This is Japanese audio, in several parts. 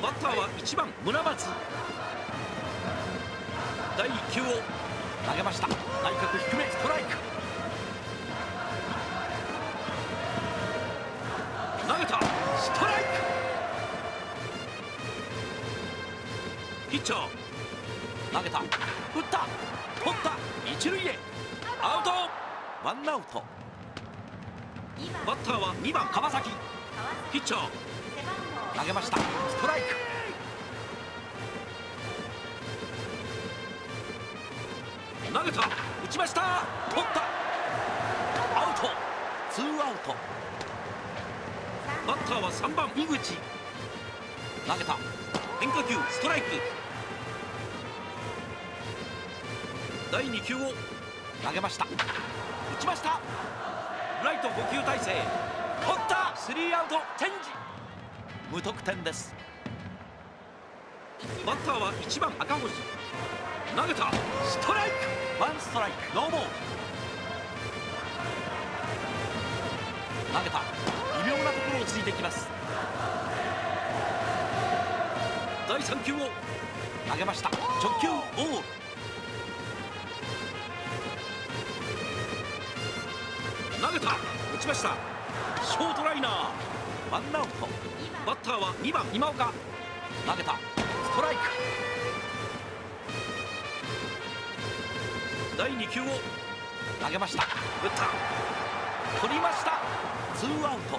バッターは1番村松。第1球を投げました。内角低めストライク。投げた。ストライク。ピッチャー。投げた。打った。取った。一塁へ。アウト。ワンアウト。バッターは2番川崎。ピッチャー。投げました。ストライク。投げた。打ちました。取った。アウト。ツーアウト。バッターは3番。井口。投げた。変化球。ストライク。第2球を。投げました。打ちました。ライト5球体勢取った。スリーアウト。チェンジ。無得点です。バッターは1番赤星。投げた。ストライク。ワンストライク。ノーボール。投げた。微妙なところをついてきます。第3球を投げました。直球ボール。投げた。打ちました。ショートライナー。ワンアウト。バッターは2番。今岡。投げた。ストライク。第2球を投げました。打った。取りました。ツーアウト。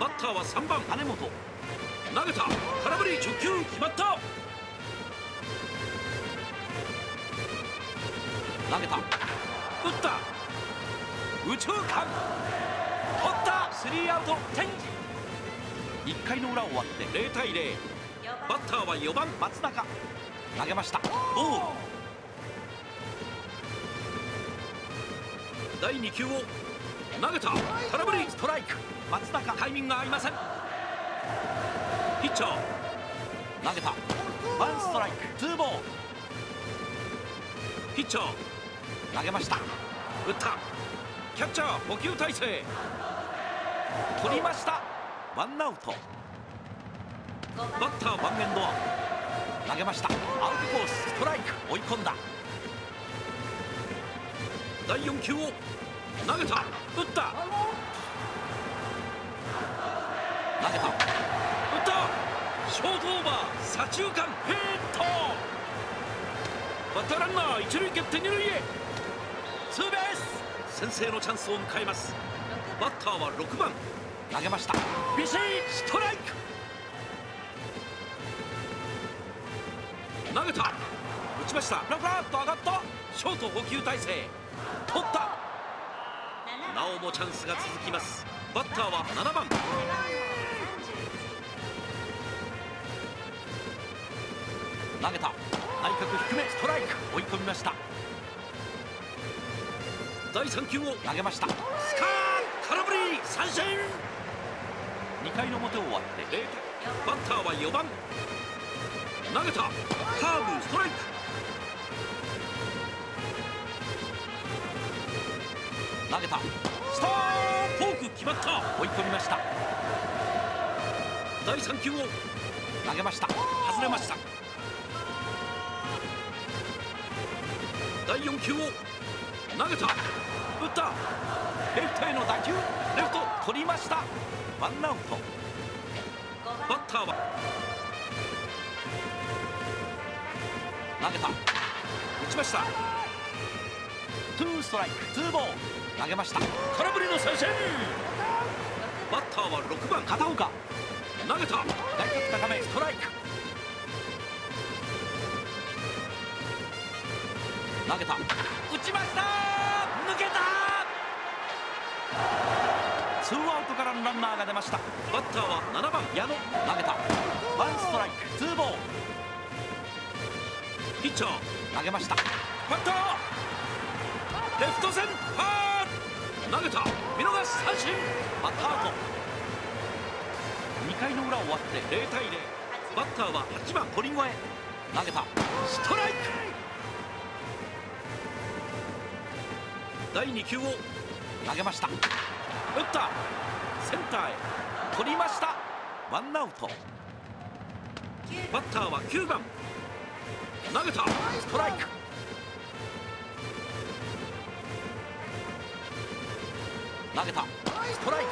バッターは3番。金本。投げた。空振り。直球。決まった。投げた。打った。右中間。取った。スリーアウトチェンジ。1回の裏終わって0対0バッターは4番松中。投げました。ボール。第2球を投げた。空振りストライク。松中タイミングが合いません。ピッチャー。投げた。ワンストライク。ツーボール。ピッチャー。投げました。打った。キャッチャー捕球体勢取りました。ワンアウト。バッター番エンドア投げました。アウトコースストライク追い込んだ。第4球を投げた。打った。投げた。打った。ショートオーバー。左中間ヒットバッターランナー一塁蹴って二塁へ。ツーベース。先制のチャンスを迎えます。バッターは6番。投げました。ビシーストライク。投げた。打ちました。ラフラッと上がった。ショート補給体勢取った。なおもチャンスが続きます。バッターは7番。投げた。内角低め。ストライク。追い込みました。第3球を投げました。スカー空振り三振。2回の表終わってバッターは4番。投げた。カーブストライク。投げた。スターフォーク決まった。追い込みました。第3球を投げました。外れました。第4球を投げた。打った。レフトへの打球。レフト取りました。ワンアウト。バッターは。投げた。打ちました。ツーストライク。ツーボール。投げました。空振りの三振。バッターは6番片岡。投げた。外角高めストライク。投げた。打ちました。抜けた。ツーアウトからのランナーが出ました。バッターは7番矢野投げた。ワンストライクツーボール。ピッチャー投げました。バッターレフト線ファー投げた。見逃し三振。バッターアウト。2回の裏終わって0対0バッターは8番鳥越投げた。ストライク。第2球を投げました。打った。センターへ。取りました。ワンアウト。バッターは9番。投げた。ストライク。投げた。ストライク。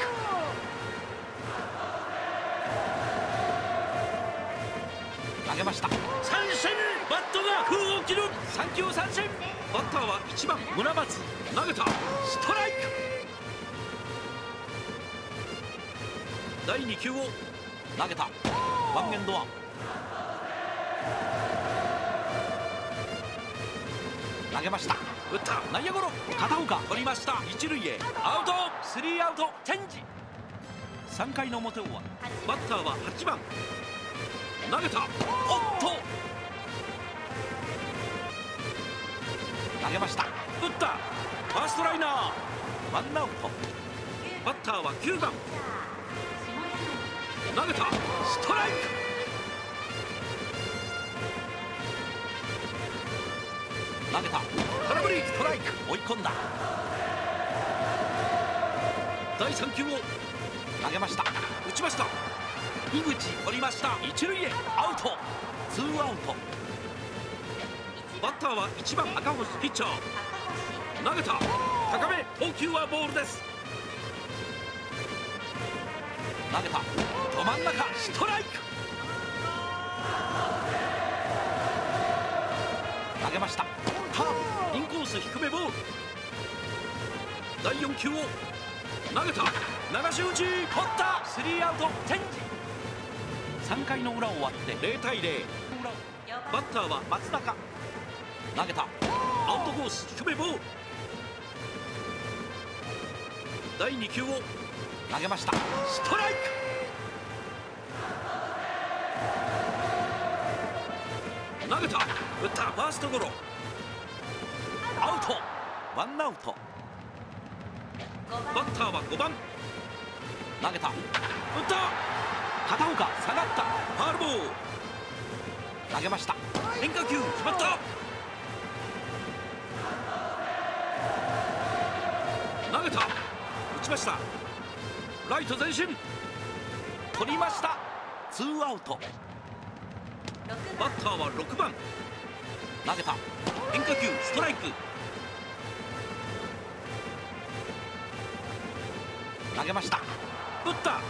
投げました。三振。バットが空を切る。三球三振。バッターは1番村松投げた。ストライク。第2球を投げた。ワンエンドワン投げました。打った。内野ゴロ。片岡。取りました。一塁へ。アウト。スリーアウト。チェンジ。3回の表はバッターは8番。投げた。おっと。投げました。打った。ファーストライナー。ワンアウト。バッターは9番。投げた。ストライク。投げた。空振り。ストライク。追い込んだ。第3球を。投げました。打ちました。井口取りました。一塁へ。アウト。ツーアウト。バッターは1番赤星ピッチャー。投げた。高め。投球はボールです。投げた。ど真ん中。ストライク。投げました。カーブインコース低めボール。第4球を。投げた。流し打ち取ったスリーアウト。チェンジ。3回の裏終わって。0対0バッターは松中投げた。アウトコース低めボー。ル第2球を投げました。ストライク。投げた。打った。ファーストゴロ。アウト。ワンアウト。バッターは5番。投げた。打った。片岡下がった。ファールボール。投げました。変化球決まった。げた。打ちました。ライト前進。取りました。ツーアウト。バッターは6番。投げた。変化球ストライク。投げました。打った。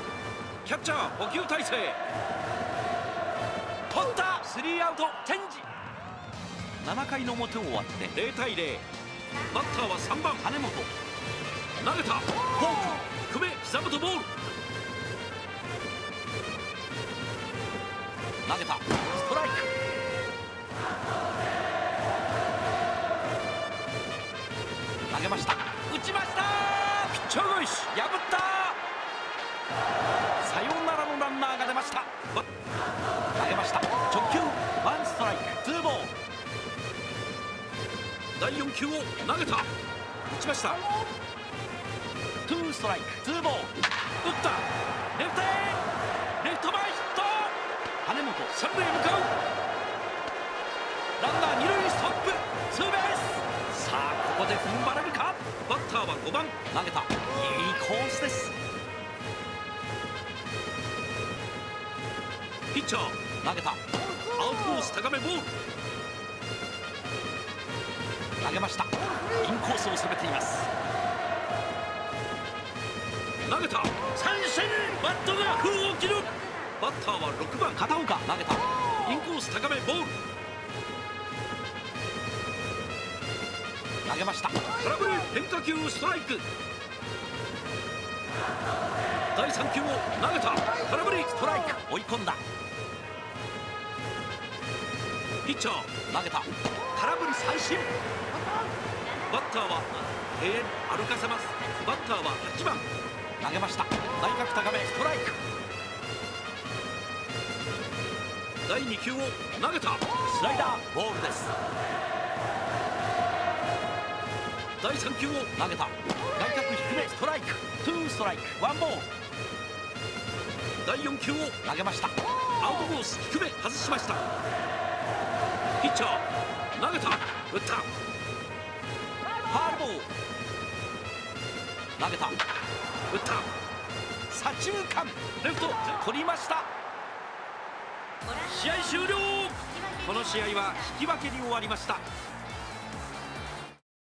キャッチャー捕球体勢取った。スリーアウト。チェンジ。7回の表終わって0対0バッターは3番羽本。投げた。フォーク。低め膝元ボール。投げた。ストライク。投げました。打ちました。ピッチャー返し。破った。サヨナラのランナーが出ました。ば投げました。直球。ワンストライク。ツーボール。第4球を投げた。打ちました。ツーストライクツーボール。打った。レフトへ。レフト前ヒット。羽本三塁へ向かう。ランナー二塁ストップ。ツーベース。さあここで踏ん張れるか。バッターは5番。投げた。いいコースです。ピッチャー。投げた。アウトコース高めボール。投げました。インコースを攻めています。投げた。三振。バットが空を切る。バッターは6番片岡。投げた。インコース高めボール。投げました。空振り変化球ストライク。第3球を投げた。空振りストライク。追い込んだ。ピッチャー投げた。空振り三振。バッターは敬遠歩かせます。バッターは8番。投げました。内角高めストライク。第2球を投げた。スライダーボールです。第3球を投げた。外角低めストライク。ツーストライクワンボール。第4球を投げました。アウトコース低め外しました。ピッチャー投げた。打った。ファールボール。投げた。打った左中間レフト取りました。試合終了。この試合は引き分けに終わりました。